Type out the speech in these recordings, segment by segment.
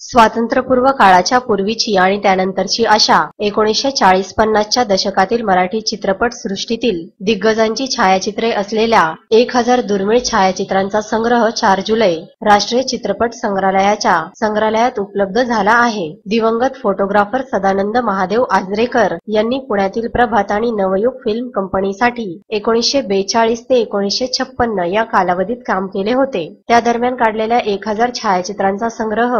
स्वातंत्र्यपूर्व काळाच्या पूर्वीची आणि त्यानंतरची अशा एकोणीसशे चाळीस पन्नासच्या दशकातील मराठी चित्रपट सृष्टीतील दिग्गजांची छायाचित्रे असलेल्या एक हजार दुर्मिळ छायाचित्रांचा संग्रह चार जुलै राष्ट्रीय चित्रपट संग्रहालयाच्या संग्रहालयात उपलब्ध झाला आहे. दिवंगत फोटोग्राफर सदानंद महादेव आजरेकर यांनी पुण्यातील प्रभात आणि नवयुग फिल्म कंपनीसाठी एकोणीसशे बेचाळीस ते एकोणीसशे छप्पन्न या कालावधीत काम केले होते. त्या दरम्यान काढलेल्या एक हजार छायाचित्रांचा संग्रह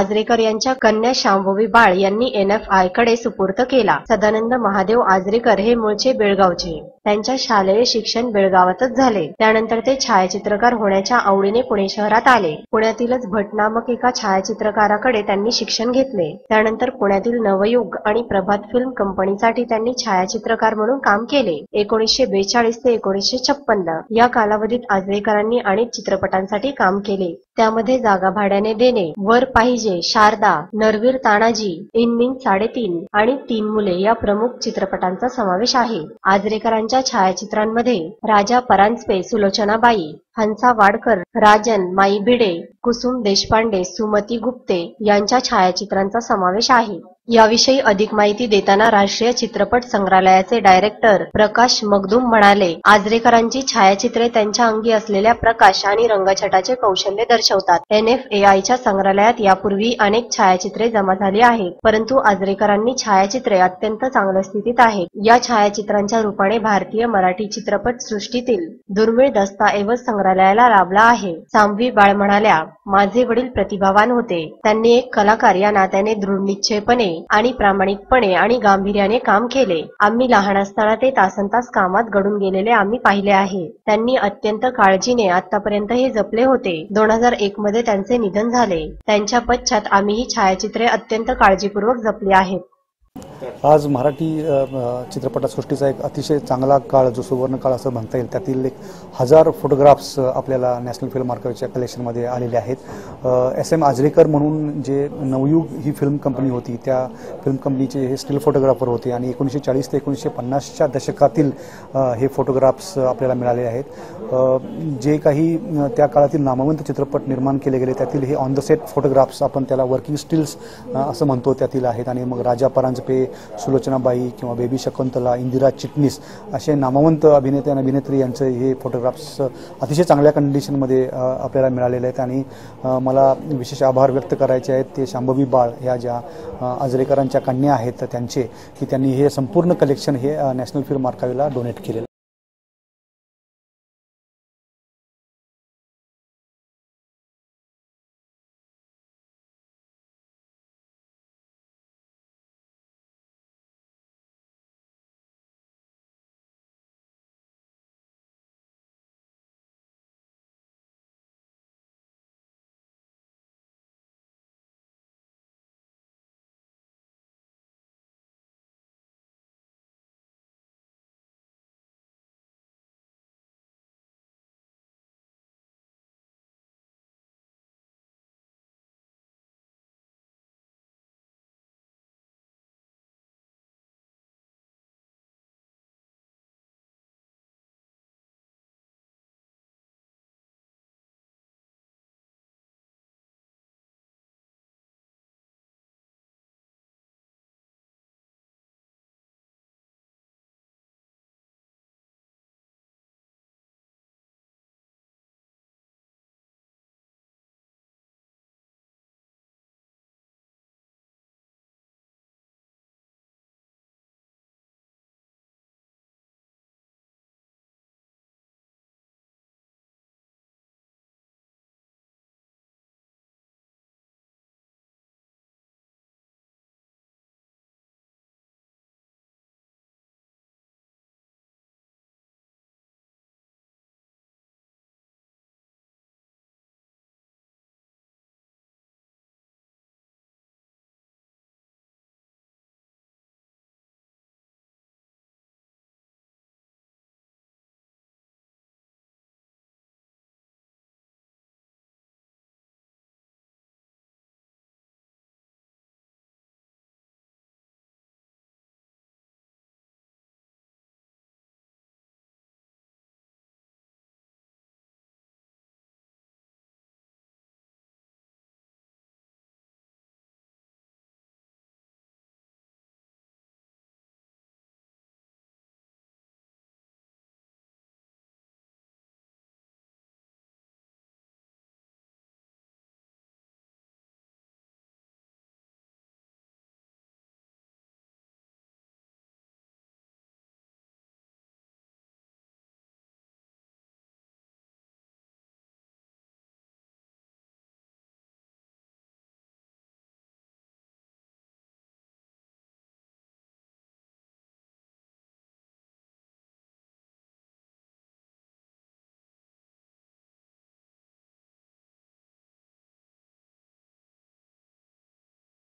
आजरेकर यांच्या कन्या शांभवी बाळ यांनी एनएफआयकडे सुपूर्त केला. सदानंद महादेव आजरेकर हे मूळचे बेळगावचे. त्यांच्या शालेय शिक्षण बेळगावातच झाले. त्यानंतर ते छायाचित्रकार होण्याच्या आवडीने पुणे शहरात आले. पुण्यातीलच भट नामक एका छायाचित्रकाराकडे त्यांनी शिक्षण घेतले. त्यानंतर पुण्यातील नवयुग आणि प्रभात फिल्म कंपनीसाठी त्यांनी छायाचित्रकार म्हणून काम केले. एकोणीसशे बेचाळीस ते एकोणीसशे छप्पन्न या कालावधीत आजरेकरांनी अनेक चित्रपटांसाठी काम केले. त्यामध्ये जागा भाड्याने देणे वर पाहिजे शारदा नरवीर तानाजी इनमिन साडेतीन आणि तीन मुले या प्रमुख चित्रपटांचा समावेश आहे. आजरेकरांच्या छायाचित्रांमध्ये राजा परांजपे सुलोचनाबाई हंसा वाडकर राजन माई भिडे कुसुम देशपांडे सुमती गुप्ते यांच्या छायाचित्रांचा समावेश आहे. याविषयी अधिक माहिती देताना राष्ट्रीय चित्रपट संग्रहालयाचे डायरेक्टर प्रकाश मगदुम म्हणाले आजरेकरांची छायाचित्रे त्यांच्या अंगी असलेल्या प्रकाश आणि रंगछटाचे कौशल्य दर्शवतात. एन एफ ए आयच्या संग्रहालयात यापूर्वी अनेक छायाचित्रे जमा झाली आहेत परंतु आजरेकरांनी छायाचित्रे अत्यंत चांगल्या स्थितीत आहेत. या छायाचित्रांच्या रूपाने भारतीय मराठी चित्रपट सृष्टीतील दुर्मिळ दस्ताऐवज संग्रहालयाला लाभला आहे. सांभवी बाळ म्हणाल्या माझे वडील प्रतिभावान होते. त्यांनी एक कलाकार या नात्याने दृढनिश्चयपणे आणि प्रामाणिकपणे आणि गांभीर्याने काम केले. आम्ही लहान असताना ते तासनतास कामात घडून गेलेले आम्ही पाहिले आहे. त्यांनी अत्यंत काळजीने आतापर्यंत हे जपले होते. दोन हजार एक मध्ये त्यांचे निधन झाले. त्यांच्या पश्चात आम्ही ही छायाचित्रे अत्यंत काळजीपूर्वक जपली आहेत. आज मराठी चित्रपटसृष्टीचा एक अतिशय चांगला काळ जो सुवर्ण काळ असं म्हणता येईल त्यातील एक हजार फोटोग्राफ्स आपल्याला नॅशनल फिल्म आर्काईव्हच्या कलेक्शनमध्ये आलेले आहेत. एस एम आजरेकर म्हणून जे नवयुग ही फिल्म कंपनी होती त्या फिल्म कंपनीचे हे स्टील फोटोग्राफर होते आणि एकोणीसशे चाळीस ते एकोणीसशे पन्नासच्या दशकातील हे फोटोग्राफ्स आपल्याला मिळाले आहेत. जे काही त्या काळातील नामवंत चित्रपट निर्माण केले गेले त्यातील हे ऑन द सेट फोटोग्राफ्स आपण त्याला वर्किंग स्टिल्स असं म्हणतो त्यातील आहेत. आणि मग राजा परांजपे सुलोचनाबाई किंवा बेबी शकुंतला इंदिरा चिटणीस असे नामवंत अभिनेते आणि अभिनेत्री यांचे हे फोटोग्राफ्स अतिशय चांगल्या कंडिशनमध्ये आपल्याला मिळालेले आहेत. आणि मला विशेष आभार व्यक्त करायचे आहेत ते शांभवी बाळ ह्या ज्या आजरेकरांच्या कन्या आहेत त्यांचे की त्यांनी हे संपूर्ण कलेक्शन हे नॅशनल फिल्म आर्काईव्हला डोनेट केलेलं